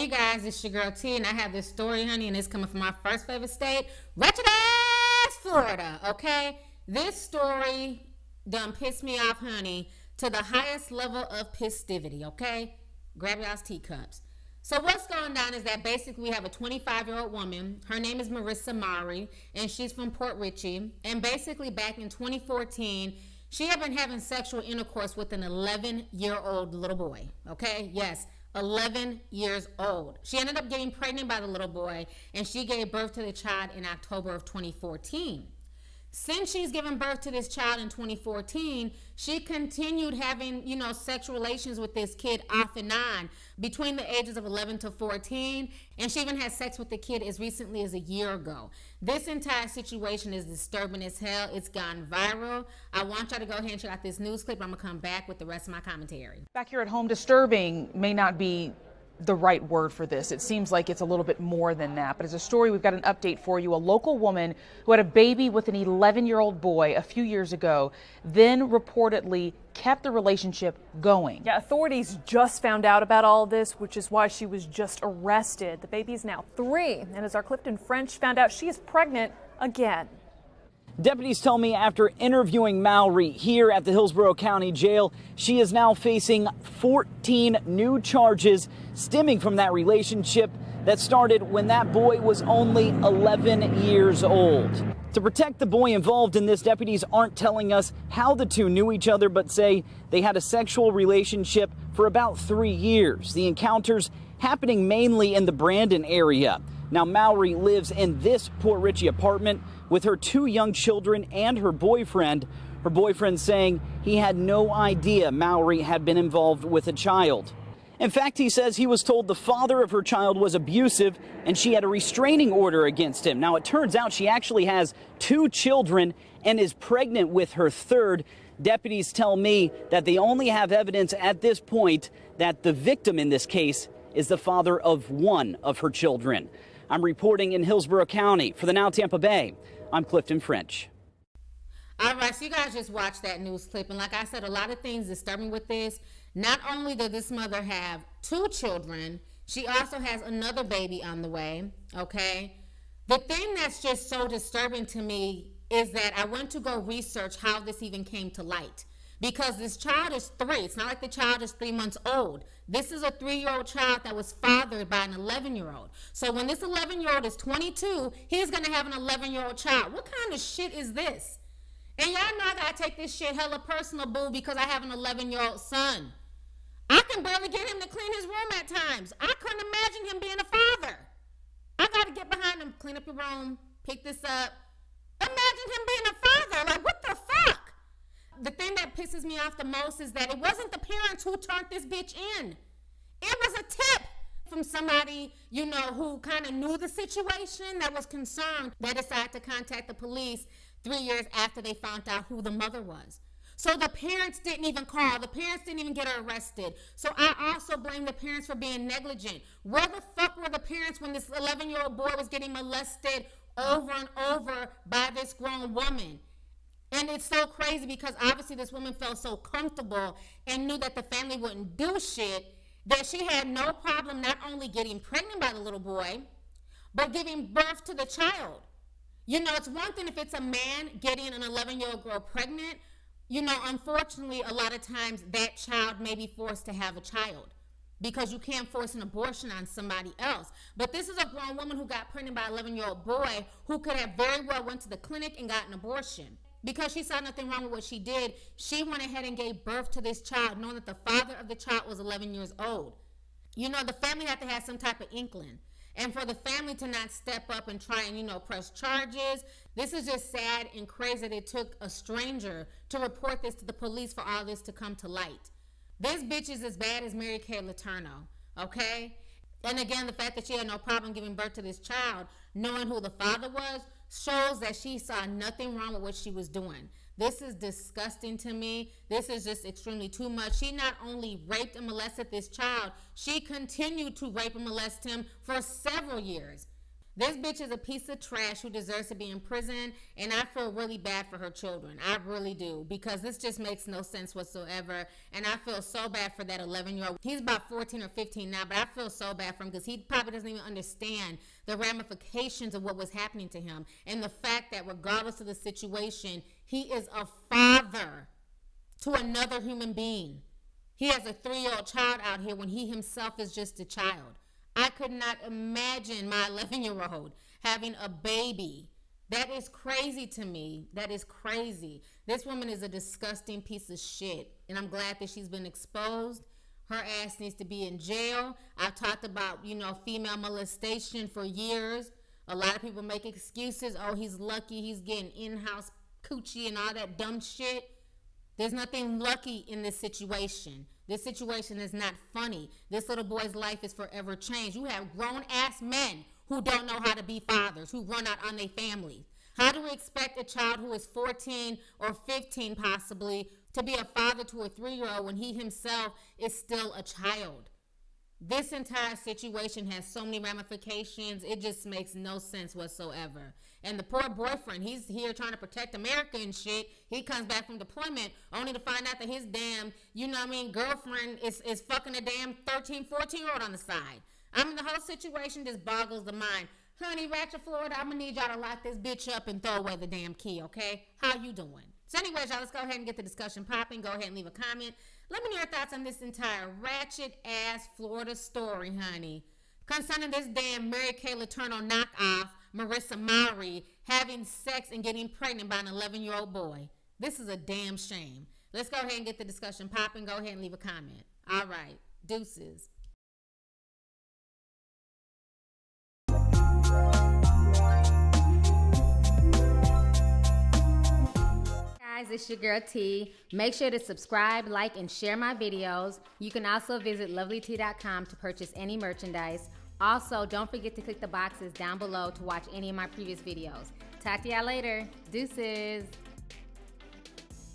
Hey guys, it's your girl T, and I have this story, honey, and it's coming from my first favorite state, wretched ass Florida. Okay, this story done pissed me off, honey, to the highest level of festivity. Okay, grab y'all's teacups. So what's going on is that basically we have a 25 year old woman. Her name is Marissa Mowry, and she's from Port Richey. And basically, back in 2014, she had been having sexual intercourse with an 11 year old little boy. Okay, yes. 11 years old. She ended up getting pregnant by the little boy and she gave birth to the child in October of 2014. Since she's given birth to this child in 2014, she continued having, you know, sexual relations with this kid off and on between the ages of 11 to 14. And she even had sex with the kid as recently as a year ago. This entire situation is disturbing as hell. It's gone viral. I want y'all to go ahead and check out this news clip. I'm going to come back with the rest of my commentary. Back here at home, disturbing may not be the right word for this. It seems like it's a little bit more than that. But as a story, we've got an update for you. A local woman who had a baby with an 11 year old boy a few years ago, then reportedly kept the relationship going. Yeah, authorities just found out about all this, which is why she was just arrested. The baby is now three. And as our Clifton French found out, she is pregnant again. Deputies tell me after interviewing Mowry here at the Hillsborough County Jail, she is now facing 14 new charges stemming from that relationship that started when that boy was only 11 years old. To protect the boy involved in this, deputies aren't telling us how the two knew each other, but say they had a sexual relationship for about three years. The encounters happening mainly in the Brandon area. Now, Mowry lives in this Port Richey apartment with her two young children and her boyfriend. Her boyfriend saying he had no idea Mowry had been involved with a child. In fact, he says he was told the father of her child was abusive and she had a restraining order against him. Now, it turns out she actually has two children and is pregnant with her third. Deputies tell me that they only have evidence at this point that the victim in this case is the father of one of her children. I'm reporting in Hillsborough County for the Now Tampa Bay. I'm Clifton French. All right, so you guys just watched that news clip. And like I said, a lot of things disturbing with this. Not only does this mother have two children, she also has another baby on the way, okay? The thing that's just so disturbing to me is that I went to go research how this even came to light because this child is three. It's not like the child is three months old. This is a three year old child that was fathered by an 11 year old. So when this 11 year old is 22, he's going to have an 11 year old child. What kind of shit is this? And y'all know I got to take this shit hella personal, boo, because I have an 11 year old son. I can barely get him to clean his room at times. I couldn't imagine him being a father. I got to get behind him, clean up your room, pick this up. Imagine him being a father. Like, what the fuck? the thing that pisses me off the most is that it wasn't the parents who turned this bitch in. It was a tip from somebody, you know, who kind of knew the situation that was concerned that decided to contact the police three years after they found out who the mother was. So the parents didn't even call. The parents didn't even get her arrested. So I also blame the parents for being negligent. Where the fuck were the parents when this 11 year old boy was getting molested over and over by this grown woman? And it's so crazy because obviously this woman felt so comfortable and knew that the family wouldn't do shit that she had no problem not only getting pregnant by the little boy, but giving birth to the child. You know, it's one thing if it's a man getting an 11 year old girl pregnant. You know, unfortunately, a lot of times that child may be forced to have a child because you can't force an abortion on somebody else. But this is a grown woman who got pregnant by an 11 year old boy who could have very well went to the clinic and got an abortion because she saw nothing wrong with what she did, she went ahead and gave birth to this child, knowing that the father of the child was 11 years old. You know, the family had to have some type of inkling. And for the family to not step up and try and, you know, press charges, this is just sad and crazy that it took a stranger to report this to the police for all this to come to light. This bitch is as bad as Mary Kay Letourneau, okay? And again, the fact that she had no problem giving birth to this child, knowing who the father was, shows that she saw nothing wrong with what she was doing. This is disgusting to me. This is just extremely too much. She not only raped and molested this child, she continued to rape and molest him for several years. This bitch is a piece of trash who deserves to be in prison, and I feel really bad for her children. I really do because this just makes no sense whatsoever, and I feel so bad for that 11 year old. He's about 14 or 15 now, but I feel so bad for him because he probably doesn't even understand the ramifications of what was happening to him, and the fact that regardless of the situation, he is a father to another human being. He has a three year old child out here when he himself is just a child. I could not imagine my 11 year old having a baby. That is crazy to me. That is crazy. This woman is a disgusting piece of shit. And I'm glad that she's been exposed. Her ass needs to be in jail. I've talked about, you know, female molestation for years. A lot of people make excuses. Oh, he's lucky he's getting in house coochie and all that dumb shit. There's nothing lucky in this situation. This situation is not funny. This little boy's life is forever changed. You have grown ass men who don't know how to be fathers, who run out on their families. How do we expect a child who is 14 or 15 possibly to be a father to a three year old when he himself is still a child? This entire situation has so many ramifications. It just makes no sense whatsoever. And the poor boyfriend, he's here trying to protect America and shit. He comes back from deployment only to find out that his damn, you know what I mean, girlfriend is, is fucking a damn 13, 14 year old on the side. I mean, the whole situation just boggles the mind. Honey, Ratchet Florida, I'm gonna need y'all to lock this bitch up and throw away the damn key, okay? How you doing? So anyways, y'all, let's go ahead and get the discussion popping. Go ahead and leave a comment. Let me know your thoughts on this entire ratchet ass Florida story, honey. Concerning this damn Mary Kay Letourneau knockoff, Marissa Marie, having sex and getting pregnant by an 11 year old boy. This is a damn shame. Let's go ahead and get the discussion popping. Go ahead and leave a comment. All right. Deuces. Guys, it's your girl T. Make sure to subscribe, like, and share my videos. You can also visit lovelyti.com to purchase any merchandise. Also, don't forget to click the boxes down below to watch any of my previous videos. Talk to y'all later. Deuces.